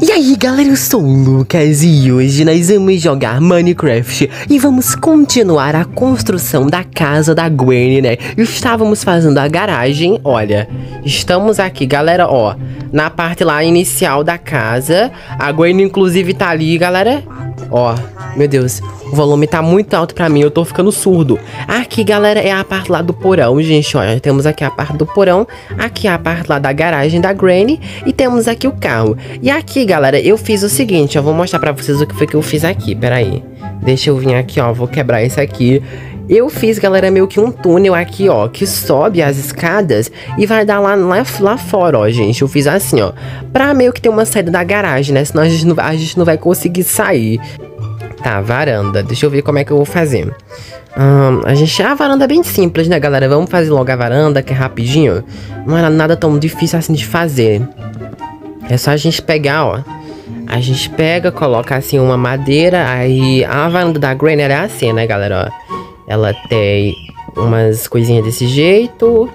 E aí galera, eu sou o Lucas e hoje nós vamos jogar Minecraft e vamos continuar a construção da casa da Gwen, né? Estávamos fazendo a garagem, olha, estamos aqui, galera, ó, na parte lá inicial da casa, a Gwen inclusive tá ali, galera, ó, meu Deus, o volume tá muito alto pra mim, eu tô ficando surdo. Aqui, galera, é a parte lá do porão, gente, olha. Temos aqui a parte do porão, aqui a parte lá da garagem da Granny e temos aqui o carro. E aqui, galera, eu fiz o seguinte, eu vou mostrar pra vocês o que foi que eu fiz aqui, peraí. Deixa eu vir aqui, ó, vou quebrar isso aqui. Eu fiz, galera, meio que um túnel aqui, ó, que sobe as escadas e vai dar lá, lá, lá fora, ó, gente. Eu fiz assim, ó, pra meio que ter uma saída da garagem, né? Senão a gente não, a gente não vai conseguir sair. Tá, varanda. Deixa eu ver como é que eu vou fazer. A gente. A varanda é bem simples, né, galera? Vamos fazer logo a varanda, que é rapidinho. Não era nada tão difícil assim de fazer. É só a gente pegar, ó. A gente pega, coloca assim uma madeira. Aí a varanda da Grainer é assim, né, galera? Ó. Ela tem umas coisinhas desse jeito.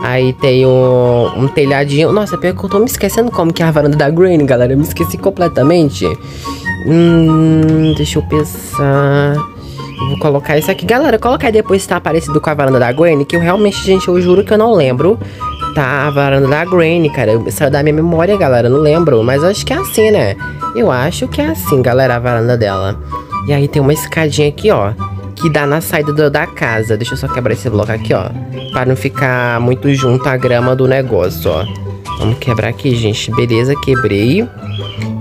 Aí tem um, um telhadinho. Nossa, pior que eu tô me esquecendo como que é a varanda da Grain, galera. Eu me esqueci completamente. Hum, deixa eu pensar. Eu vou colocar isso aqui. Galera, coloca aí depois se tá parecido com a varanda da Granny, que eu realmente, gente, eu juro que eu não lembro. Tá, a varanda da Granny, cara. Saiu da minha memória, galera, não lembro. Mas acho que é assim, né? Eu acho que é assim, galera, a varanda dela. E aí tem uma escadinha aqui, ó. Que dá na saída do, da casa. Deixa eu só quebrar esse bloco aqui, ó. Pra não ficar muito junto a grama do negócio, ó. Vamos quebrar aqui, gente. Beleza, quebrei.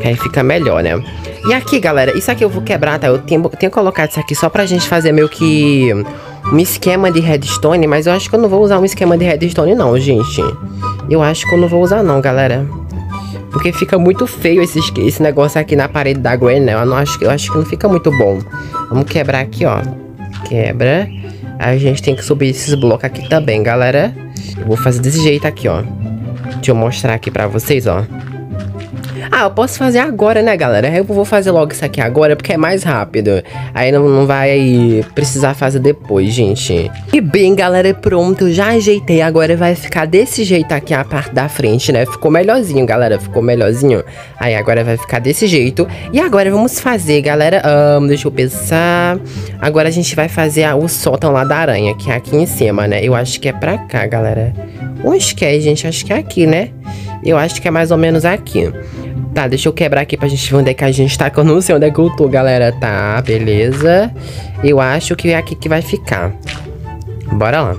Que aí fica melhor, né? E aqui, galera, isso aqui eu vou quebrar, tá? Eu tenho, tenho colocado isso aqui só pra gente fazer meio que um esquema de redstone, mas eu acho que eu não vou usar um esquema de redstone não, gente. Eu acho que eu não vou usar não, galera. Porque fica muito feio esse, esse negócio aqui na parede da Gwen, né? Eu, não acho, eu acho que não fica muito bom. Vamos quebrar aqui, ó. Quebra. A gente tem que subir esses blocos aqui também, galera. Eu vou fazer desse jeito aqui, ó. Deixa eu mostrar aqui pra vocês, ó. Ah, eu posso fazer agora, né, galera? Eu vou fazer logo isso aqui agora, porque é mais rápido. Aí não, não vai precisar fazer depois, gente. E bem, galera, pronto. Já ajeitei. Agora vai ficar desse jeito aqui a parte da frente, né? Ficou melhorzinho, galera. Ficou melhorzinho. Aí agora vai ficar desse jeito. E agora vamos fazer, galera. Um, deixa eu pensar. Agora a gente vai fazer o sótão lá da aranha, que é aqui em cima, né? Eu acho que é pra cá, galera. Onde que é, gente? Acho que é aqui, né? Eu acho que é mais ou menos aqui. Tá, deixa eu quebrar aqui pra gente ver onde é que a gente tá, que eu não sei onde é que eu tô, galera. Tá, beleza. Eu acho que é aqui que vai ficar. Bora lá.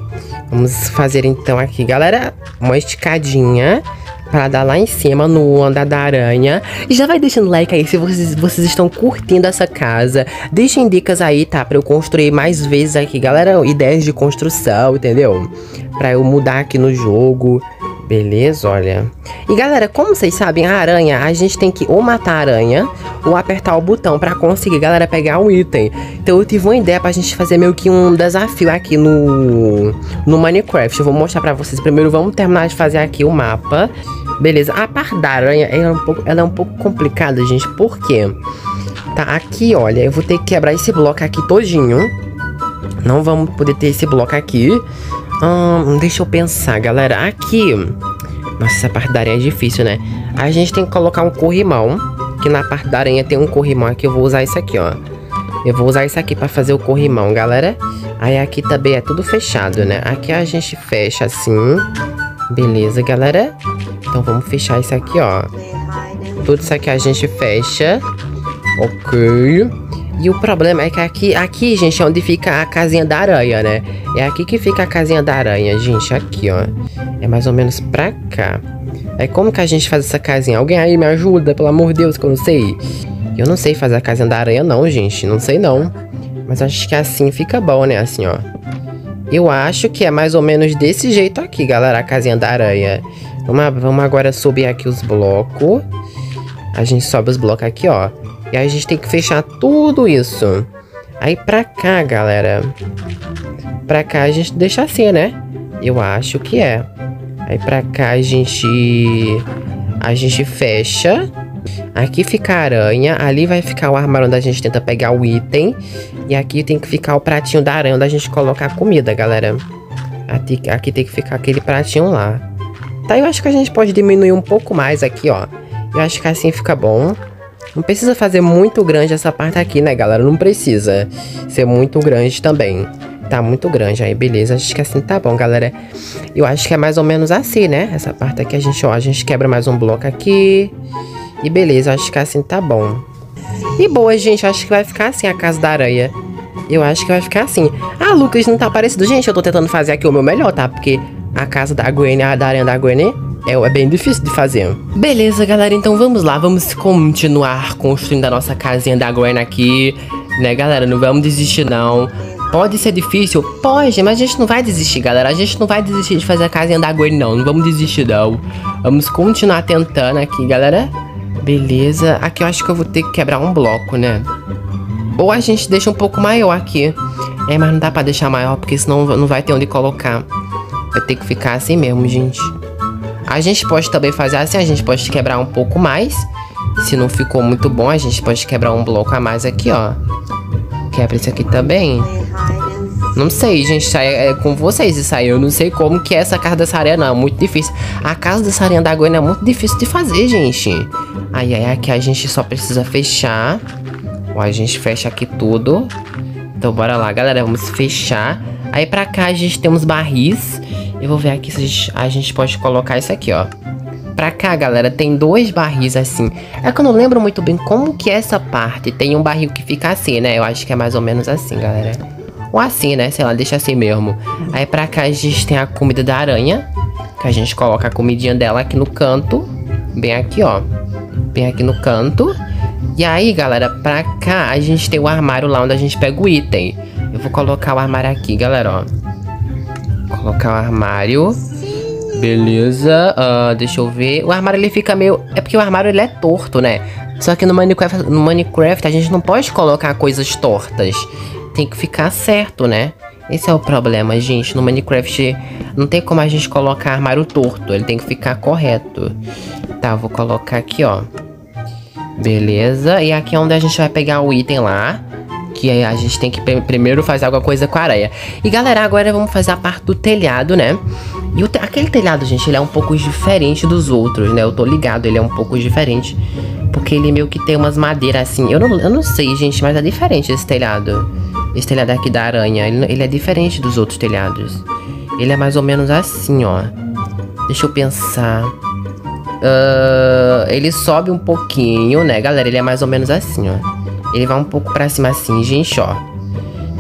Vamos fazer então aqui, galera, uma esticadinha para dar lá em cima no andar da aranha. E já vai deixando like aí se vocês, vocês estão curtindo essa casa. Deixem dicas aí, tá? Pra eu construir mais vezes aqui, galera. Ideias de construção, entendeu? Pra eu mudar aqui no jogo. Beleza, olha. E galera, como vocês sabem, a aranha, a gente tem que ou matar a aranha ou apertar o botão pra conseguir, galera, pegar o item. Então eu tive uma ideia pra gente fazer meio que um desafio aqui no, no Minecraft. Eu vou mostrar pra vocês. Primeiro vamos terminar de fazer aqui o mapa. Beleza, a parte da aranha, ela é um pouco, ela é um pouco complicada, gente. Por quê? Tá, aqui, olha, eu vou ter que quebrar esse bloco aqui todinho. Não vamos poder ter esse bloco aqui. Hum, deixa eu pensar, galera. Aqui. Nossa, essa parte da aranha é difícil, né? A gente tem que colocar um corrimão. Que na parte da aranha tem um corrimão aqui. Eu vou usar isso aqui, ó. Eu vou usar isso aqui pra fazer o corrimão, galera. Aí aqui também é tudo fechado, né? Aqui a gente fecha assim. Beleza, galera. Então vamos fechar isso aqui, ó. Tudo isso aqui a gente fecha. Ok. E o problema é que aqui, aqui, gente, é onde fica a casinha da aranha, né? É aqui que fica a casinha da aranha, gente, aqui, ó. É mais ou menos pra cá. Aí como que a gente faz essa casinha? Alguém aí me ajuda, pelo amor de Deus, que eu não sei. Eu não sei fazer a casinha da aranha não, gente, não sei não. Mas acho que assim fica bom, né, assim, ó. Eu acho que é mais ou menos desse jeito aqui, galera, a casinha da aranha. Vamos, vamos agora subir aqui os blocos. A gente sobe os blocos aqui, ó. E aí a gente tem que fechar tudo isso. Aí pra cá, galera. Pra cá a gente deixa assim, né? Eu acho que é. Aí pra cá a gente... A gente fecha. Aqui fica a aranha. Ali vai ficar o armário onde a gente tenta pegar o item. E aqui tem que ficar o pratinho da aranha onde a gente coloca a comida, galera. Aqui, aqui tem que ficar aquele pratinho lá. Tá, eu acho que a gente pode diminuir um pouco mais aqui, ó. Eu acho que assim fica bom. Não precisa fazer muito grande essa parte aqui, né, galera? Não precisa ser muito grande também. Tá muito grande aí, beleza. Acho que assim tá bom, galera. Eu acho que é mais ou menos assim, né? Essa parte aqui a gente, ó, a gente quebra mais um bloco aqui. E beleza, acho que assim tá bom. E boa, gente, acho que vai ficar assim a casa da aranha. Eu acho que vai ficar assim. Ah, Lucas, não tá parecido. Gente, eu tô tentando fazer aqui o meu melhor, tá? Porque a casa da Gwen, a da aranha da Gwen, é, é bem difícil de fazer. Beleza, galera, então vamos lá. Vamos continuar construindo a nossa casinha da Gwen aqui. Né, galera? Não vamos desistir, não. Pode ser difícil? Pode, mas a gente não vai desistir, galera. A gente não vai desistir de fazer a casinha da Gwen, não. Não vamos desistir, não. Vamos continuar tentando aqui, galera. Beleza. Aqui eu acho que eu vou ter que quebrar um bloco, né? Ou a gente deixa um pouco maior aqui. É, mas não dá pra deixar maior, porque senão não vai ter onde colocar. Vai ter que ficar assim mesmo, gente. A gente pode também fazer assim, a gente pode quebrar um pouco mais. Se não ficou muito bom, a gente pode quebrar um bloco a mais aqui, ó. Quebra isso aqui também. Não sei, gente, aí é com vocês isso aí. Eu não sei como que é essa casa dessa areia, não. É muito difícil. A casa dessa areia da Gwen é muito difícil de fazer, gente. Aí, aí, aqui a gente só precisa fechar. Ó, a gente fecha aqui tudo. Então, bora lá, galera. Vamos fechar. Aí, pra cá, a gente tem uns barris. Eu vou ver aqui se a gente, a gente pode colocar isso aqui, ó. Pra cá, galera, tem dois barris assim. É que eu não lembro muito bem como que é essa parte. Tem um barril que fica assim, né? Eu acho que é mais ou menos assim, galera. Ou assim, né? Sei lá, deixa assim mesmo. Aí pra cá a gente tem a comida da aranha. Que a gente coloca a comidinha dela aqui no canto. Bem aqui, ó. Bem aqui no canto. E aí, galera, pra cá a gente tem o armário lá onde a gente pega o item. Eu vou colocar o armário aqui, galera, ó. Colocar o armário. Beleza, uh, deixa eu ver. O armário ele fica meio... É porque o armário ele é torto, né? Só que no Minecraft, no Minecraft a gente não pode colocar coisas tortas tem que ficar certo, né? Esse é o problema, gente. No Minecraft não tem como a gente colocar armário torto. Ele tem que ficar correto. Tá, vou colocar aqui, ó. Beleza. E aqui é onde a gente vai pegar o item lá. Que a gente tem que primeiro fazer alguma coisa com a areia. E galera, agora vamos fazer a parte do telhado, né? E te aquele telhado, gente, ele é um pouco diferente dos outros, né? Eu tô ligado, ele é um pouco diferente. Porque ele meio que tem umas madeiras assim. Eu não, eu não sei, gente, mas é diferente esse telhado. Esse telhado aqui da aranha, ele, ele é diferente dos outros telhados. Ele é mais ou menos assim, ó. Deixa eu pensar. Uh, ele sobe um pouquinho, né, galera? Ele é mais ou menos assim, ó. Ele vai um pouco pra cima assim, gente, ó.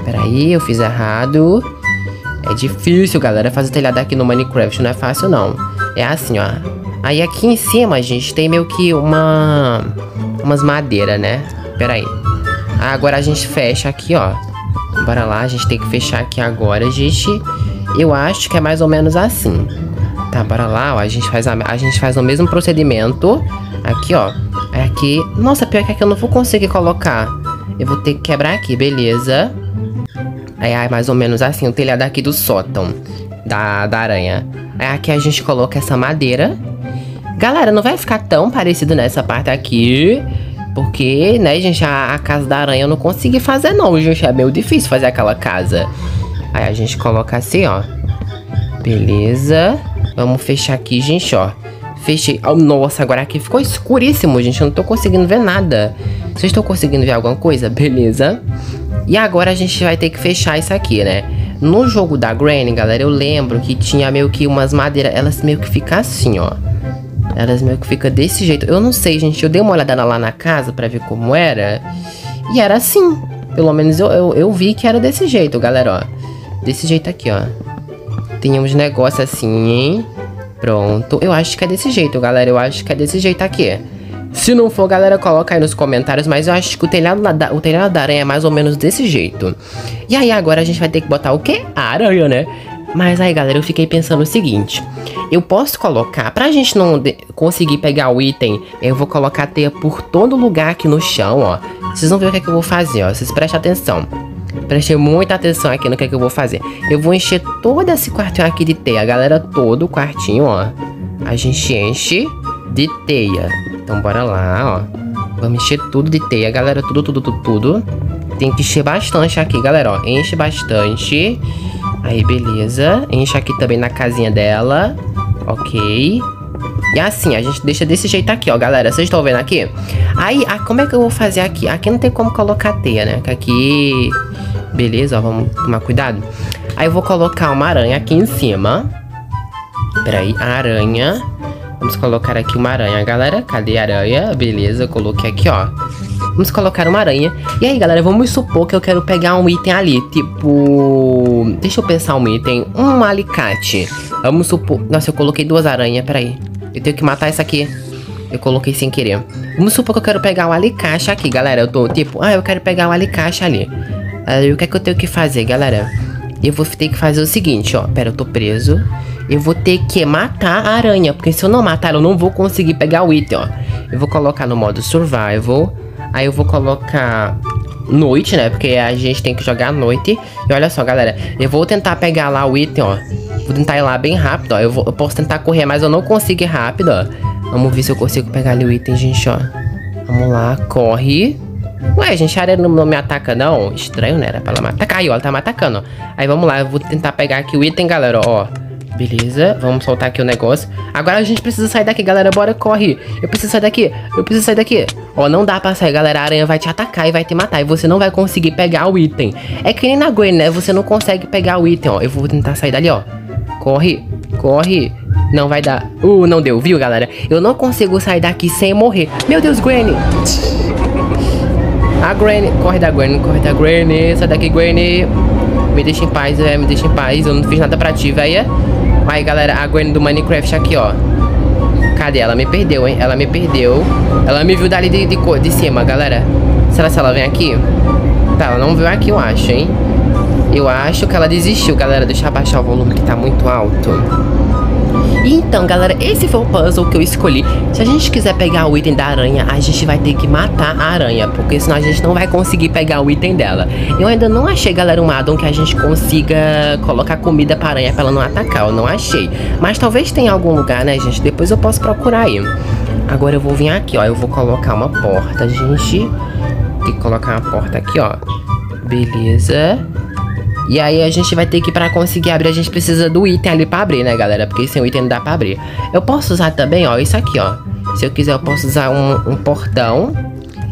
Peraí, eu fiz errado. É difícil, galera, fazer telhado aqui no Minecraft. Não é fácil, não. É assim, ó. Aí aqui em cima, gente, tem meio que uma... Umas madeiras, né? Peraí. Agora a gente fecha aqui, ó. Bora lá, a gente tem que fechar aqui agora, gente. Eu acho que é mais ou menos assim. Tá, bora lá, ó. A gente faz, a, a gente faz o mesmo procedimento. Aqui, ó. Aqui. Nossa, pior que aqui eu não vou conseguir colocar. Eu vou ter que quebrar aqui, beleza. Aí, é mais ou menos assim, o telhado aqui do sótão. Da, da aranha. Aí aqui a gente coloca essa madeira. Galera, não vai ficar tão parecido nessa parte aqui. Porque, né, gente, a, a, casa da aranha eu não consegui fazer não, gente. É meio difícil fazer aquela casa. Aí a gente coloca assim, ó. Beleza. Vamos fechar aqui, gente, ó. Fechei. Oh, nossa, agora aqui ficou escuríssimo, gente. Eu não tô conseguindo ver nada. Vocês estão conseguindo ver alguma coisa? Beleza. E agora a gente vai ter que fechar isso aqui, né? No jogo da Granny, galera, eu lembro que tinha meio que umas madeiras. Elas meio que ficam assim, ó. Elas meio que fica desse jeito. Eu não sei, gente. Eu dei uma olhada lá na casa pra ver como era. E era assim. Pelo menos eu, eu, eu vi que era desse jeito, galera, ó. Desse jeito aqui, ó. Tem uns negócios assim, hein? Pronto. Eu acho que é desse jeito, galera. Eu acho que é desse jeito aqui. Se não for, galera, coloca aí nos comentários. Mas eu acho que o telhado, da, o telhado da aranha é mais ou menos desse jeito. E aí, agora a gente vai ter que botar o quê? A aranha, né? Mas aí, galera, eu fiquei pensando o seguinte. Eu posso colocar, pra gente não conseguir pegar o item, eu vou colocar a teia por todo lugar aqui no chão, ó. Vocês vão ver o que, é que eu vou fazer, ó. Vocês prestem atenção. Prestem muita atenção aqui no que, é que eu vou fazer. Eu vou encher todo esse quartinho aqui de teia. Galera, todo o quartinho, ó. A gente enche de teia. Então, bora lá, ó. Vamos encher tudo de teia, galera. Tudo, tudo, tudo, tudo. Tem que encher bastante aqui, galera, ó. Enche bastante. Aí, beleza. Enche aqui também na casinha dela. Ok. E assim, a gente deixa desse jeito aqui, ó, galera. Vocês estão vendo aqui? Aí, como é que eu vou fazer aqui? Aqui não tem como colocar teia, né? Que aqui... Beleza, ó, vamos tomar cuidado. Aí eu vou colocar uma aranha aqui em cima. Peraí, aranha. Vamos colocar aqui uma aranha, galera. Cadê a aranha? Beleza, eu coloquei aqui, ó. Vamos colocar uma aranha. E aí, galera, vamos supor que eu quero pegar um item ali. Tipo... Deixa eu pensar um item. Um alicate. Vamos supor... Nossa, eu coloquei duas aranhas. Peraí. Eu tenho que matar essa aqui. Eu coloquei sem querer. Vamos supor que eu quero pegar um alicate aqui, galera. Eu tô tipo... Ah, eu quero pegar um alicate ali. Aí, o que é que eu tenho que fazer, galera? Eu vou ter que fazer o seguinte, ó. Pera, eu tô preso. Eu vou ter que matar a aranha. Porque se eu não matar, eu não vou conseguir pegar o item, ó. Eu vou colocar no modo survival. Aí eu vou colocar noite, né? Porque a gente tem que jogar à noite. E olha só, galera. Eu vou tentar pegar lá o item, ó. Vou tentar ir lá bem rápido, ó. Eu, vou, eu posso tentar correr, mas eu não consigo ir rápido, ó. Vamos ver se eu consigo pegar ali o item, gente, ó. Vamos lá, corre. Ué, gente, a aranha não, não me ataca, não. Estranho, né? Era pra ela me atacar. Aí, ó, ela tá me atacando. Aí, vamos lá. Eu vou tentar pegar aqui o item, galera, ó. Beleza, vamos soltar aqui o negócio. Agora a gente precisa sair daqui, galera. Bora, corre. Eu preciso sair daqui. Eu preciso sair daqui. Ó, não dá pra sair, galera. A aranha vai te atacar e vai te matar. E você não vai conseguir pegar o item. É que nem na Gwen, né? Você não consegue pegar o item, ó. Eu vou tentar sair dali, ó. Corre, corre. Não vai dar. Uh, não deu, viu, galera? Eu não consigo sair daqui sem morrer. Meu Deus, Gwen. A Gwen. Corre da Gwen, corre da Gwen. Sai daqui, Gwen. Me deixa em paz, velho. Me deixa em paz. Eu não fiz nada pra ti, velho. Aí, galera, a Gwen do Minecraft aqui, ó. Cadê? Ela me perdeu, hein? Ela me perdeu. Ela me viu dali de, de, de cima, galera. Será que ela vem aqui? Tá, ela não veio aqui, eu acho, hein? Eu acho que ela desistiu, galera. Deixa eu abaixar o volume que tá muito alto. Então, galera, esse foi o puzzle que eu escolhi. Se a gente quiser pegar o item da aranha, a gente vai ter que matar a aranha, porque senão a gente não vai conseguir pegar o item dela. Eu ainda não achei, galera, um addon que a gente consiga colocar comida pra aranha pra ela não atacar. Eu não achei. Mas talvez tenha algum lugar, né, gente? Depois eu posso procurar aí. Agora eu vou vir aqui, ó. Eu vou colocar uma porta, gente. Tem que colocar uma porta aqui, ó. Beleza. E aí a gente vai ter que, pra conseguir abrir, a gente precisa do item ali pra abrir, né, galera? Porque sem o item não dá pra abrir. Eu posso usar também, ó, isso aqui, ó. Se eu quiser, eu posso usar um, um portão.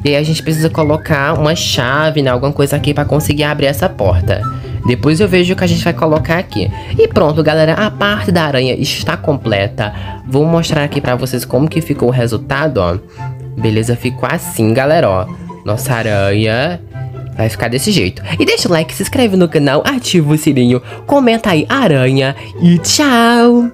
E aí a gente precisa colocar uma chave, né, alguma coisa aqui pra conseguir abrir essa porta. Depois eu vejo o que a gente vai colocar aqui. E pronto, galera, a parte da aranha está completa. Vou mostrar aqui pra vocês como que ficou o resultado, ó. Beleza, ficou assim, galera, ó. Nossa aranha Vai ficar desse jeito. E deixa o like, se inscreve no canal, ativa o sininho, comenta aí aranha e tchau!